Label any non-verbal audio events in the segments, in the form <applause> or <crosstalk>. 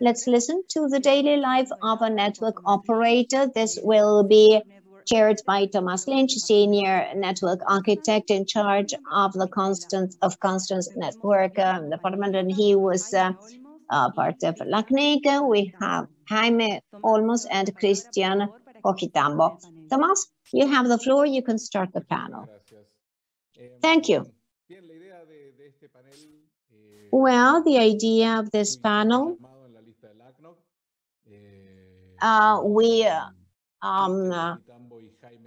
Let's listen to the daily life of a network operator. This will be chaired by Thomas Lynch, Senior Network Architect in charge of the Constance of Constance Network um, Department, and he was uh, uh, part of LACNIC. We have Jaime Olmos and Christian Coquitambo. Thomas, you have the floor. You can start the panel. Thank you. Well, the idea of this panel, uh, we um, uh,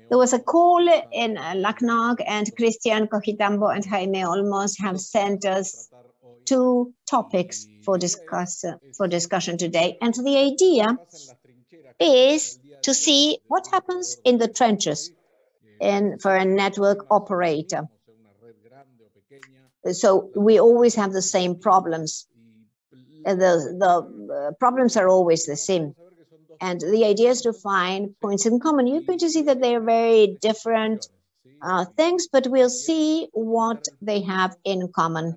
there was a call in uh, LACNOG and Christian Coquitambo and Jaime Olmos have sent us two topics for discuss for discussion today. And the idea is to see what happens in the trenches in, for a network operator. So we always have the same problems. The, the uh, problems are always the same. And the idea is to find points in common. You're going to see that they're very different uh, things, but we'll see what they have in common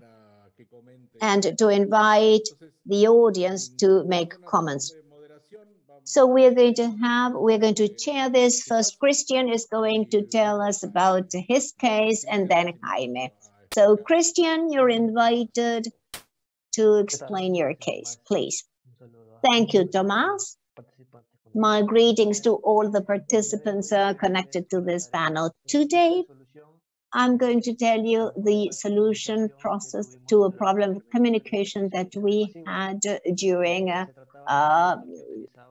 and to invite the audience to make comments. So we're going to have, we're going to chair this. First, Christian is going to tell us about his case and then Jaime. So Christian, you're invited to explain your case, please. Thank you, Tomas. My greetings to all the participants uh, connected to this panel. Today, I'm going to tell you the solution process to a problem of communication that we had during uh, uh,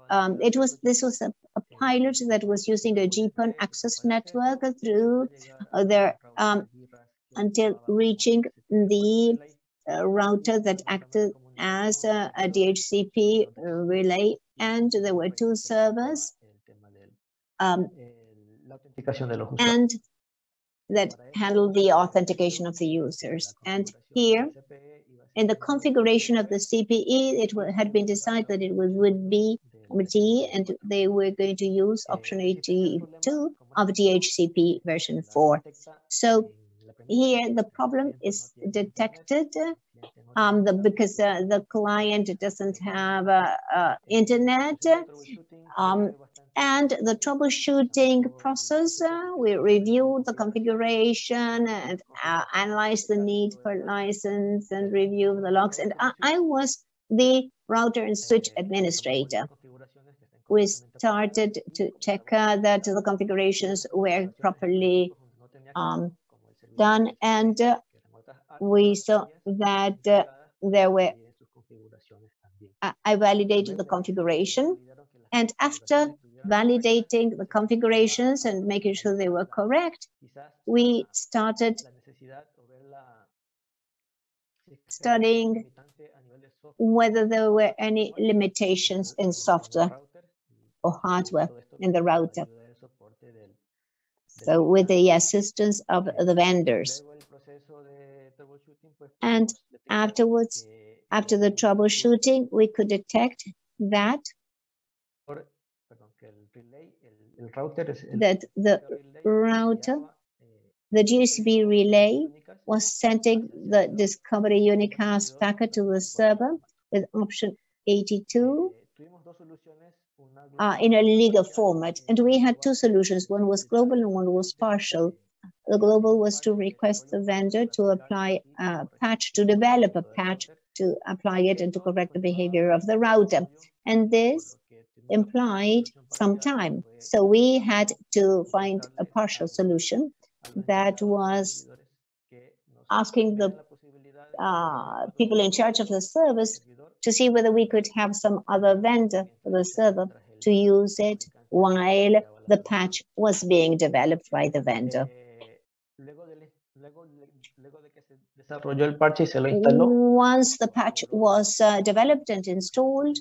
um, it was this was a, a, pilot that was using a GPON access network through uh, their um, until reaching the uh, router that acted as a, a DHCP relay, and there were two servers. Um, and that handled the authentication of the users. And here, in the configuration of the CPE, it had been decided that it would be MT, and they were going to use option 82 of DHCP version 4. So here the problem is detected um, the, because uh, the client doesn't have uh, uh, internet. Um, and the troubleshooting process, uh, we review the configuration and uh, analyze the need for license and review the logs. And I, I was the router and switch administrator. We started to check uh, that the configurations were properly um, done and we saw that uh, there were I validated the configuration and after validating the configurations and making sure they were correct we started studying whether there were any limitations in software or hardware in the router. So with the assistance of the vendors. And afterwards, after the troubleshooting, we could detect that that the router, the DHCP relay was sending the Discovery Unicast packet to the server with option 82 uh, in a legal format. And we had two solutions. One was global and one was partial. The global was to request the vendor to apply a patch, to develop a patch to apply it and to correct the behavior of the router. And this implied some time. So we had to find a partial solution that was asking the uh, people in charge of the service to see whether we could have some other vendor for the server to use it while the patch was being developed by the vendor. Once the patch was uh, developed and installed,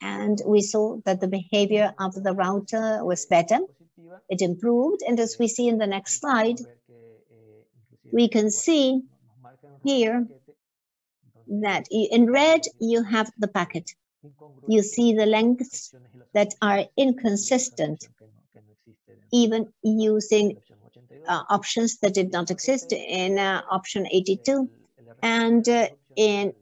and we saw that the behavior of the router was better, it improved. And as we see in the next slide, we can see here that in red you have the packet. You see the lengths that are inconsistent, even using uh, options that did not exist in uh, option 82. And uh, in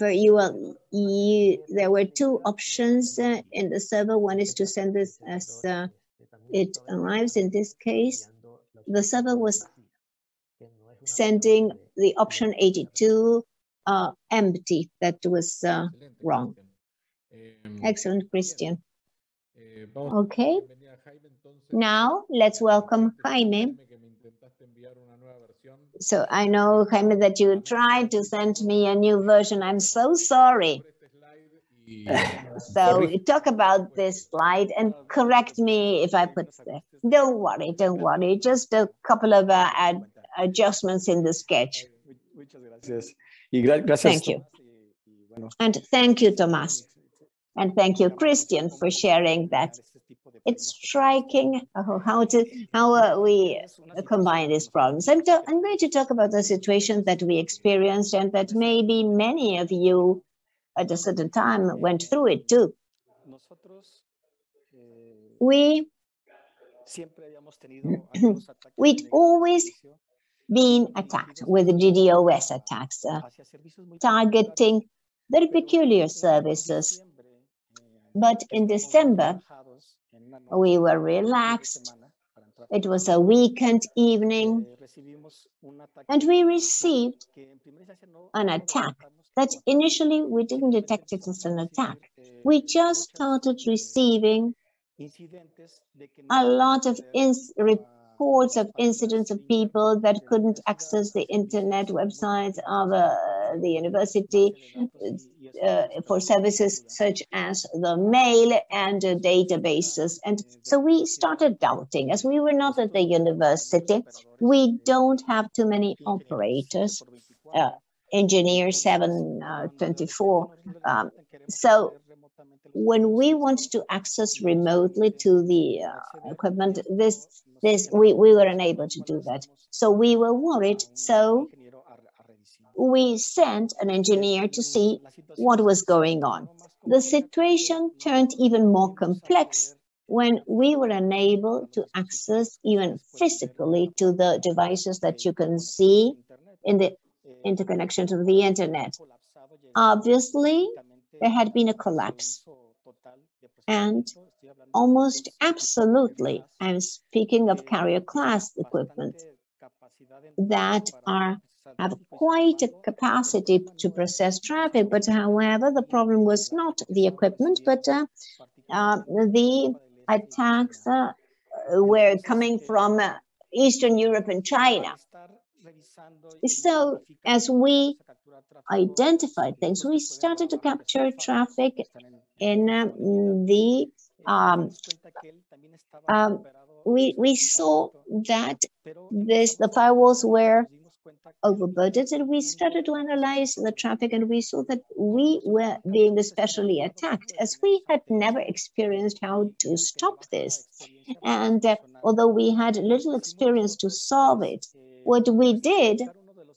you, will, you there were two options uh, in the server. One is to send this as uh, it arrives. In this case, the server was sending the option 82 uh, empty. That was uh, wrong. Excellent, Christian. Okay. Now let's welcome Jaime. So I know, Jaime, that you tried to send me a new version. I'm so sorry. so talk about this slide and correct me if I put the, don't worry, don't worry. Just a couple of uh, ad, adjustments in the sketch. Thank you. And thank you, Thomas. And thank you, Christian, for sharing that. It's striking how to how uh, we combine these problems. I'm, I'm going to talk about the situation that we experienced and that maybe many of you at a certain time went through it too. We we'd always been attacked with DDoS attacks, uh, targeting very peculiar services but in December, we were relaxed. It was a weekend evening, and we received an attack that initially we didn't detect it as an attack. We just started receiving a lot of reports of incidents of people that couldn't access the internet websites of uh, the university uh, for services such as the mail and uh, databases. And so we started doubting, as we were not at the university, we don't have too many operators, uh, engineer 724. Uh, um, so when we want to access remotely to the uh, equipment, this this we, we were unable to do that. So we were worried. So we sent an engineer to see what was going on. The situation turned even more complex when we were unable to access even physically to the devices that you can see in the interconnection to the internet. Obviously, there had been a collapse. And almost absolutely, I'm speaking of carrier class equipment that are have quite a capacity to process traffic. But however, the problem was not the equipment, but uh, uh, the attacks uh, were coming from uh, Eastern Europe and China. So as we identified things, we started to capture traffic in um, the um, um, we, we saw that this the firewalls were overburdened and we started to analyze the traffic and we saw that we were being especially attacked as we had never experienced how to stop this. And uh, although we had little experience to solve it what we did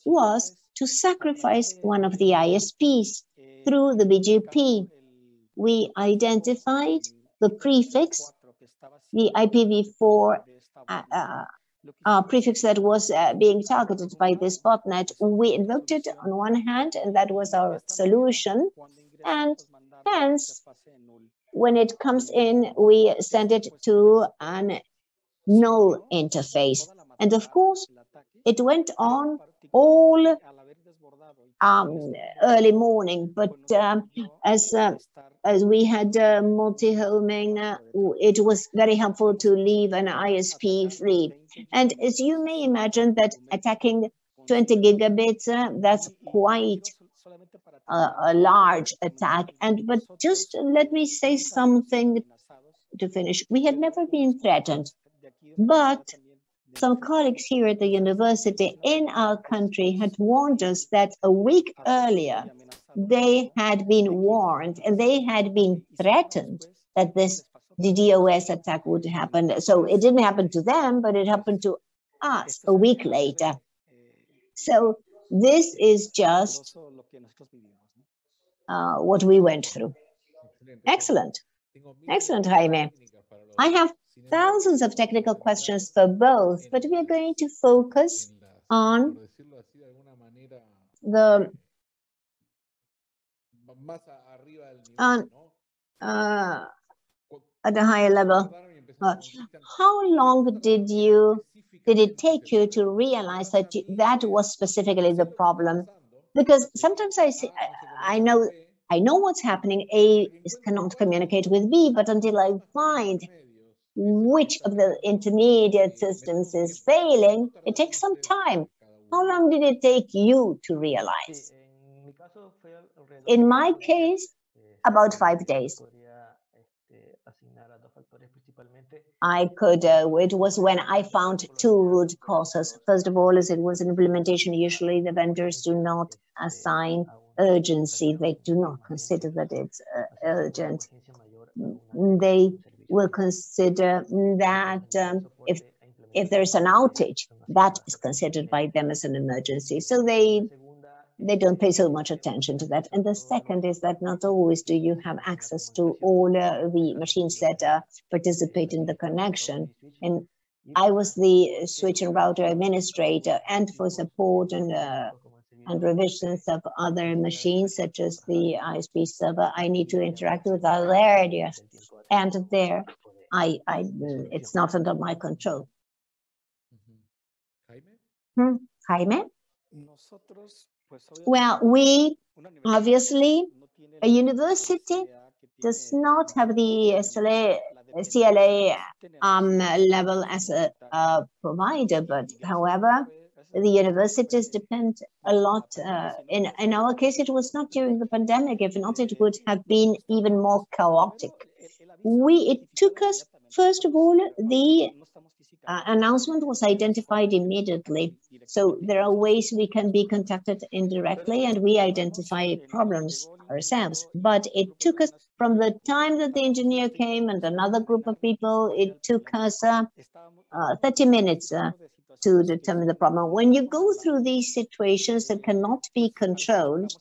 was to sacrifice one of the isps through the bgp we identified the prefix the ipv4 uh, uh, uh, prefix that was uh, being targeted by this botnet. We invoked it on one hand, and that was our solution. And hence, when it comes in, we send it to an null interface. And of course, it went on all um, early morning, but um, as uh, as we had uh, multi-homing, uh, it was very helpful to leave an ISP free. And as you may imagine that attacking 20 gigabits, uh, that's quite a, a, large attack. And But just let me say something to finish. We had never been threatened, but some colleagues here at the university in our country had warned us that a week earlier, they had been warned and they had been threatened that this DDoS attack would happen. So it didn't happen to them, but it happened to us a week later. So this is just uh, what we went through. Excellent. Excellent, Jaime. I have thousands of technical questions for both, but we are going to focus on the on, uh, at a higher level. How long did you did it take you to realize that you, that was specifically the problem? Because sometimes I see, I, I know I know what's happening. A cannot communicate with B, but until I find which of the intermediate systems is failing, it takes some time. How long did it take you to realize? In my case, about five days. I could, uh, it was when I found two root causes. First of all, as it was an implementation, usually the vendors do not assign urgency. They do not consider that it's uh, urgent. They will consider that um, if if there's an outage, that is considered by them as an emergency. So they they don't pay so much attention to that. And the second is that not always do you have access to all uh, the machines that uh, participate in the connection. And I was the switch and router administrator and for support and uh, and revisions of other machines such as the ISP server, I need to interact with other areas. And there, I, I, it's not under my control. Hmm? Jaime? Well, we obviously, a university does not have the SLA, CLA um, level as a, a, provider, but however, the universities depend a lot. Uh, in, in our case, it was not during the pandemic. If not, it would have been even more chaotic. We, it took us, first of all, the uh, announcement was identified immediately. So there are ways we can be contacted indirectly and we identify problems ourselves. But it took us from the time that the engineer came and another group of people, it took us uh, uh, 30 minutes uh, to determine the problem. When you go through these situations that cannot be controlled,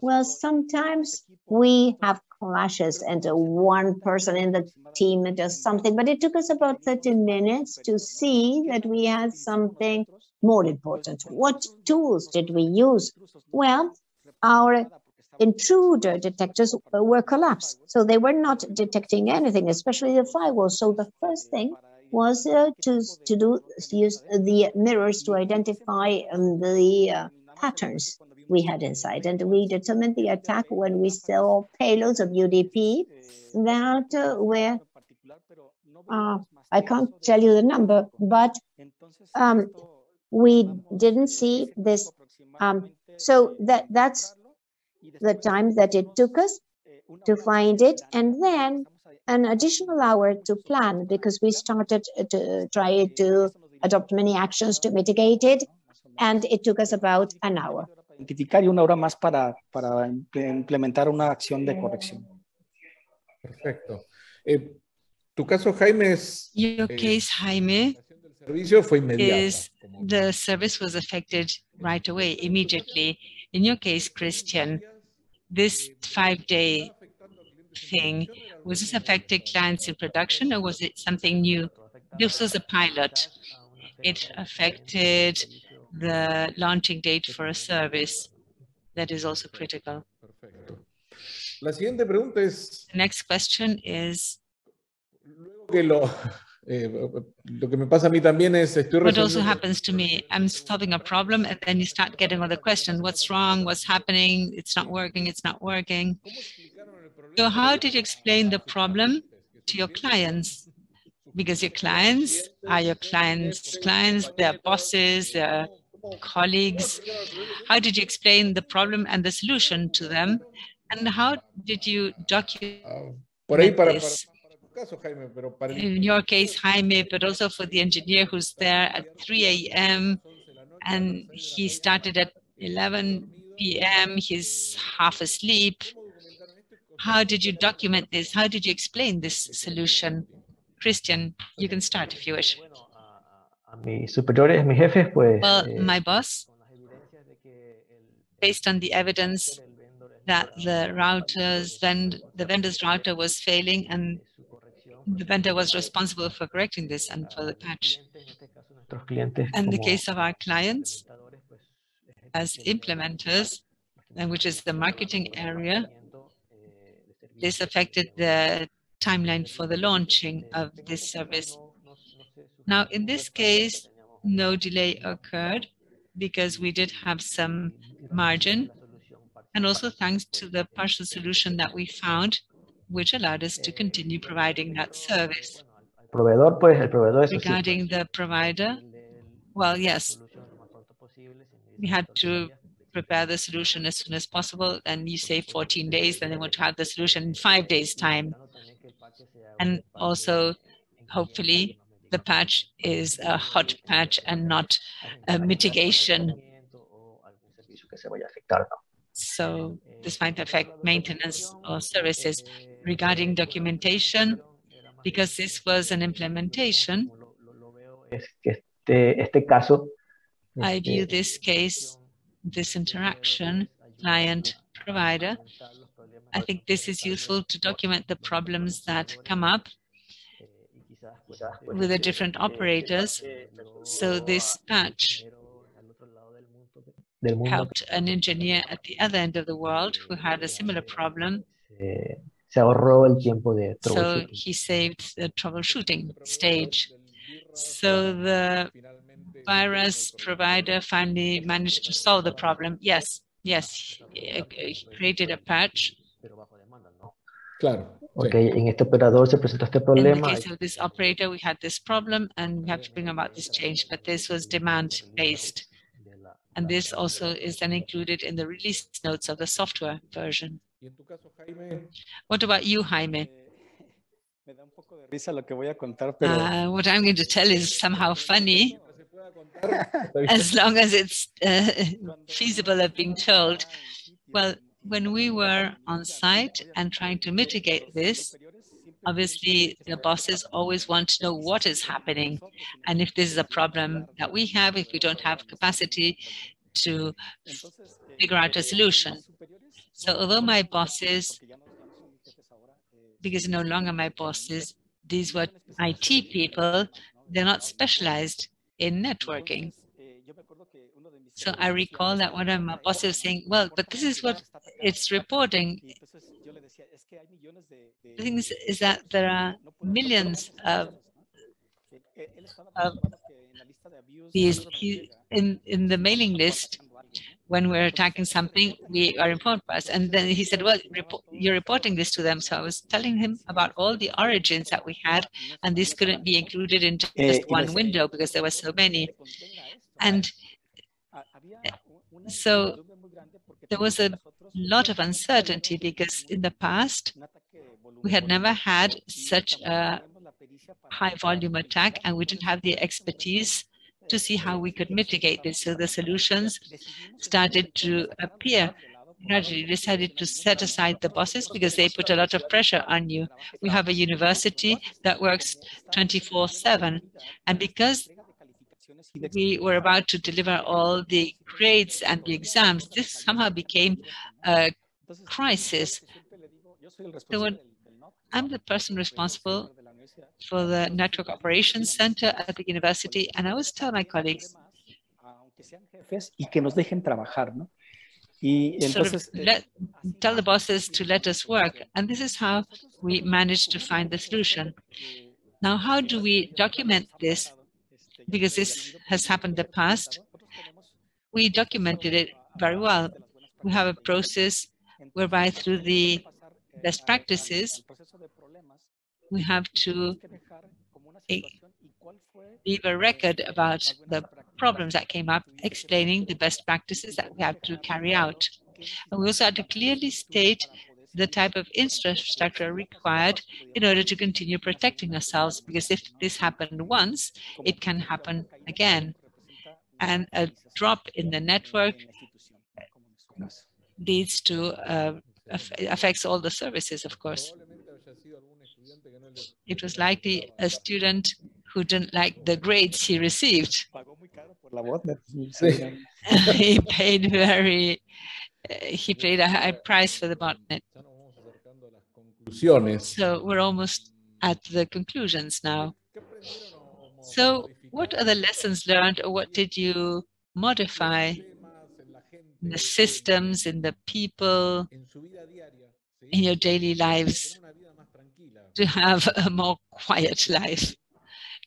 well, sometimes we have clashes and one person in the team does something, but it took us about 30 minutes to see that we had something more important. What tools did we use? Well, our intruder detectors were collapsed. So they were not detecting anything, especially the firewall. So the first thing was uh, to, to do use the mirrors to identify um, the uh, patterns we had inside. And we determined the attack when we saw payloads of UDP that uh, were, uh, I can't tell you the number, but um, we didn't see this. Um, so that that's the time that it took us to find it. And then an additional hour to plan because we started to try to adopt many actions to mitigate it. And it took us about an hour. Identificar y una hora más para, para implementar una acción de corrección. Perfecto. Eh, tu caso, Jaime, es... Your eh, case, Jaime, servicio fue inmediato. is the service was affected right away, immediately. In your case, Christian, this five-day thing, was this affected clients in production or was it something new? This was a pilot. It affected the launching date for a service that is also critical. Perfecto. La siguiente pregunta es... Next question is... Eh, lo que me pasa a mí también es... Estoy what also happens to me, I'm solving a problem and then you start getting the questions. What's wrong? What's happening? It's not working. It's not working. So how did you explain the problem to your clients? Because your clients are your clients' clients, their bosses, their colleagues. How did you explain the problem and the solution to them? And how did you document this? In your case, Jaime, but also for the engineer who's there at 3 a.m. and he started at 11 p.m. He's half asleep how did you document this? How did you explain this solution? Christian, you can start if you wish. Well, eh, my boss, based on the evidence that the routers, then the vendor's router was failing and the vendor was responsible for correcting this and for the patch. In the case of our clients, as implementers, and which is the marketing area, this affected the timeline for the launching of this service. Now, in this case, no delay occurred because we did have some margin, and also thanks to the partial solution that we found, which allowed us to continue providing that service. Proveedor, pues el proveedor Regarding the provider, well, yes, we had to prepare the solution as soon as possible. And you say 14 days, then they want to have the solution in five days' time. And also, hopefully, the patch is a hot patch and not a mitigation. que se vaya a afectar, ¿no? So this might affect maintenance or services. Regarding documentation, because this was an implementation, Lo- lo veo es que este, este caso I view this case, this interaction, client provider, I think this is useful to document the problems that come up y quizás, quizás, pues, with the different operators. So this patch ingeniero al otro lado del mundo- del mundo helped an engineer at the other end of the world who had a similar problem. se ahorró el tiempo de So he saved the troubleshooting stage. So the virus provider finally managed to solve the problem. Yes, yes, he he created a patch. pero bajo demanda, ¿no? Claro. sí. Ok, en este operador se presentó este In the case of this operator, we had this problem and we have to bring about this change, but this was demand-based. And this also is then included in the release notes of the software version. Y en tu caso, Jaime, What about you, Jaime? Me da un poco de risa lo que voy a contar, pero Uh, what I'm going to tell is somehow funny, <laughs> as long as it's uh, <laughs> feasible of being told. Well, when we were on site and trying to mitigate this, obviously the bosses always want to know what is happening and if this is a problem that we have, if we don't have capacity to figure out a solution. So although my bosses, because no longer my bosses, these were IT people, they're not specialized in networking. So I recall that one of my bosses was saying, well, but this is what it's reporting. The thing is, is that there are millions of of these he, in in the mailing list when we're attacking something we are informed us. And then he said well report, you're reporting this to them. So i was telling him about all the origins that we had and this couldn't be included in just Eh, one window because there were so many. And so there was a lot of uncertainty because in the past we had never had such a high volume attack and we didn't have the expertise to see how we could mitigate this. So the solutions started to appear. Gradually decided to set aside the bosses because they put a lot of pressure on you. We have a university that works 24 7. And because we were about to deliver all the grades and the exams, this somehow became a crisis. So I'm the person responsible for the Network Operations Center at the university, and I always tell my colleagues, aunque sean jefes y que nos dejen trabajar, ¿no? Y sort of eh, let, tell the bosses to let us work. And this is how we managed to find the solution. Now, how do we document this? Because this has happened in the past. We documented it very well. We have a process whereby through the best practices, we have to leave a record about the problems that came up, explaining the best practices that we have to carry out. And we also had to clearly state the type of infrastructure required in order to continue protecting ourselves, because if this happened once, it can happen again. And a drop in the network leads to, uh, affects all the services, of course. It was likely a student who didn't like the grades he received. pagó muy caro por la botnet. Sí. he paid very, uh, he paid a high price for the botnet. Ya nos vamos acercando a las conclusiones. So we're almost at the conclusions now. So what are the lessons learned or what did you modify in the systems, in the people, En su vida diaria, in your daily lives to have a more quiet life.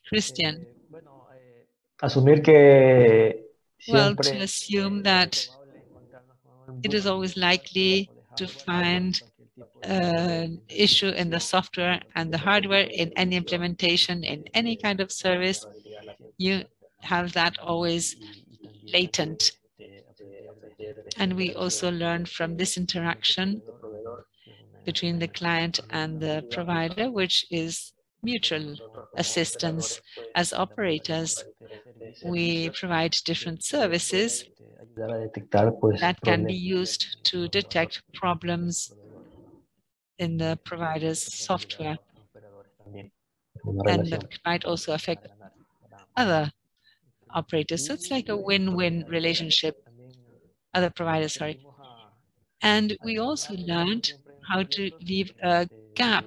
Christian, Eh, eh, asumir que well, to assume that it is always likely to find an issue in the software and the hardware in any implementation, in any kind of service, you have that always latent. And we also learn from this interaction between the client and the provider, which is mutual assistance. As operators, we provide different services that can be used to detect problems in the provider's software and that might also affect other operators. So it's like a win-win relationship, other providers, sorry. And we also learned how to leave a gap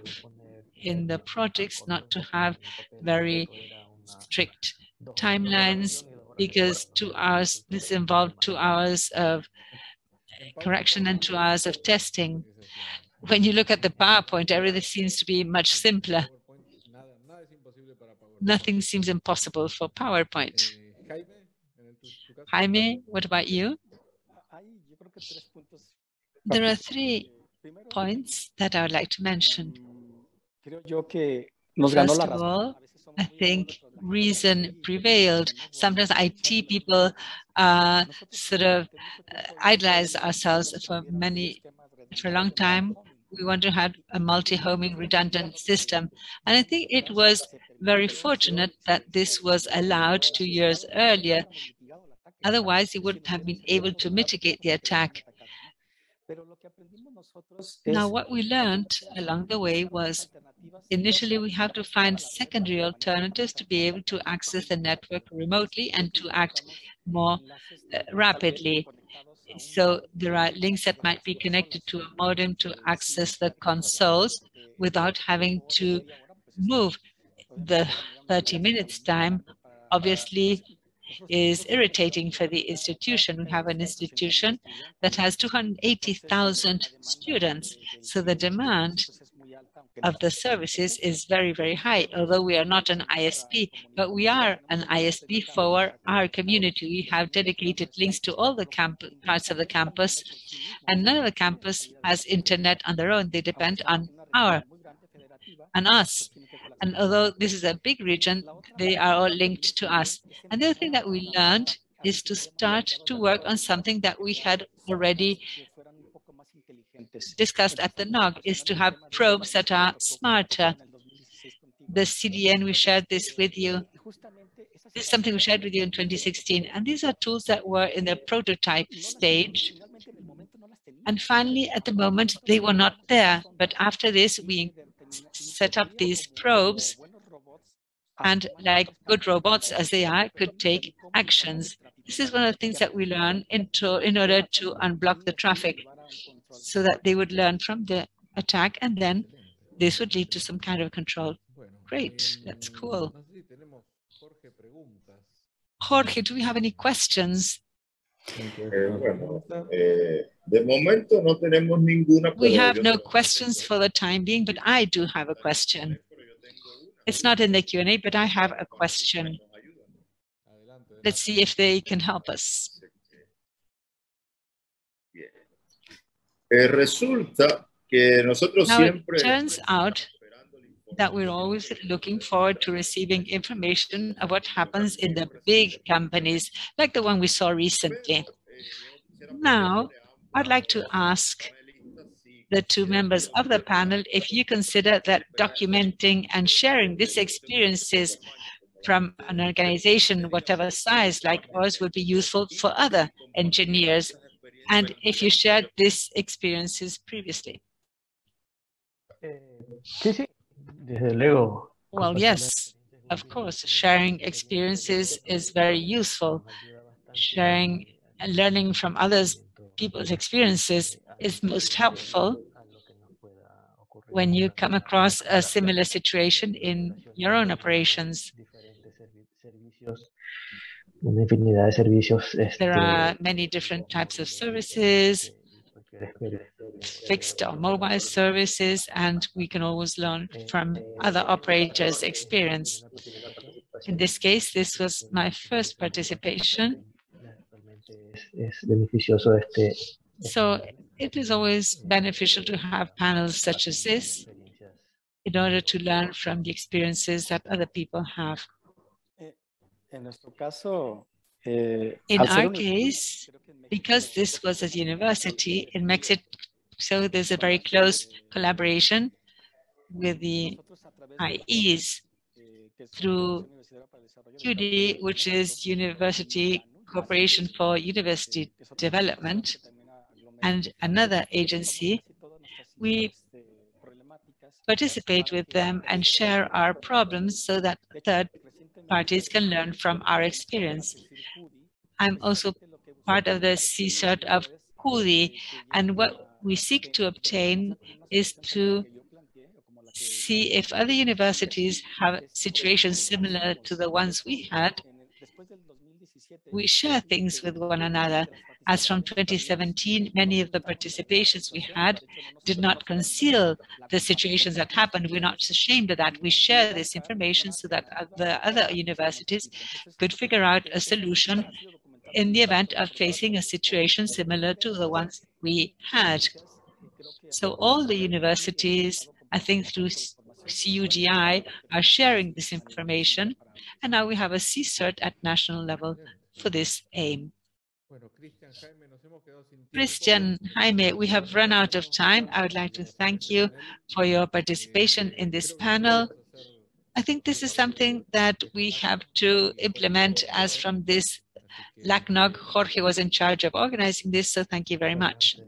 in the projects, not to have very strict timelines, because two hours, this involved two hours of correction and two hours of testing. When you look at the PowerPoint, everything seems to be much simpler. Nothing seems impossible for PowerPoint. Jaime, what about you? There are three points that I would like to mention. creo yo que nos ganó First of all, A veces somos I think reason prevailed. Sometimes IT people uh, sort of uh, idolize ourselves for many, for a long time. We want to have a multi-homing redundant system. And I think it was very fortunate that this was allowed two years earlier. Otherwise, you wouldn't have been able to mitigate the attack. Pero lo que aprendimos nosotros Now, what we learned along the way was initially we have to find secondary alternatives to be able to access the network remotely and to act more uh, rapidly. So there are links that might be connected to a modem to access the consoles without having to move. The 30 minutes time obviously is irritating for the institution. We have an institution that has 280,000 students. So the demand of the services is very, very high, although we are not an ISP, but we are an ISP for our community. We have dedicated links to all the parts of the campus, and none of the campus has internet on their own. They depend on our, on us. And although this is a big region, they are all linked to us. And the other thing that we learned is to start to work on something that we had already discussed at the NOG, is to have probes that are smarter. The CDN, we shared this with you. This is something we shared with you in 2016. And these are tools that were in the prototype stage. And finally, at the moment, they were not there. But after this, we set up these probes and like good robots as they are, could take actions. This is one of the things that we learn into, in order to unblock the traffic so that they would learn from the attack and then this would lead to some kind of control. Great, that's cool. Jorge, do we have any questions? Eh, bueno, eh, de momento no tenemos ninguna. We have no questions for the time being, but I do have a question. It's not in the Q&A, but I have a question. Let's see if they can help us. Eh, resulta que nosotros Now, it turns out that we're always looking forward to receiving information of what happens in the big companies, like the one we saw recently. Now, I'd like to ask the two members of the panel if you consider that documenting and sharing these experiences from an organization, whatever size, like ours, would be useful for other engineers, and if you shared these experiences previously. Eh, Desde luego. Well, yes, Of course, sharing experiences is very useful. Sharing and learning from others, people's experiences is most helpful when you come across a similar situation in your own operations. diferentes servi- servicios, una infinidad de servicios. There are many different types of services. Fixed or mobile services, and we can always learn from other operators' experience. In this case, this was my first participation. So it is always beneficial to have panels such as this in order to learn from the experiences that other people have. En nuestro caso, eh, In our case, creo que en México because this was a university in Mexico, so there's a very close collaboration with the nosotros a través de IEs eh, through Universidad para el Desarrollo del QD, which is University Corporation for University que es otro Development, que también aglomera and another agency, casi todas nuestras we participate with them and share our problems so that third parties can learn from our experience. I'm also part of the CSIRT of CUDI, and what we seek to obtain is to see if other universities have situations similar to the ones we had. We share things with one another. As from 2017, many of the participations we had did not conceal the situations that happened. We're not ashamed of that. We share this information so that the other universities could figure out a solution in the event of facing a situation similar to the ones we had. So all the universities, I think through CUDI, are sharing this information. And now we have a CSIRT at national level for this aim. Bueno, Cristian, Jaime, nos hemos quedado sin tiempo. Christian, Jaime, we have run out of time. I would like to thank you for your participation eh, in this panel. I think this is something that we have to implement as from this LACNOG. Jorge was in charge of organizing this, so thank you very much.